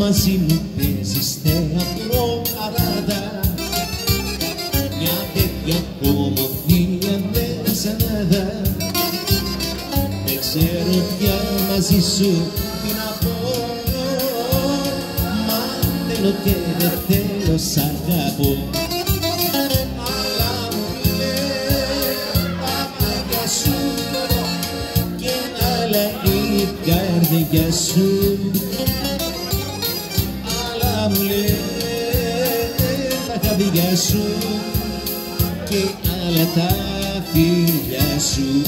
μαζί μου παίζεις θεατρό παράδα μια τέτοια κομμωδία δεν ξαναδά δεν ξέρω πια μαζί σου τι να πω. Μα θέλω και δεν θέλω σ' αγαπώ. Αλλά μου λέει τα μάτια σου και άλλα η καρδιά σου αλλά μου λέει τα χαδιά σου και άλλα τα φιλιά σου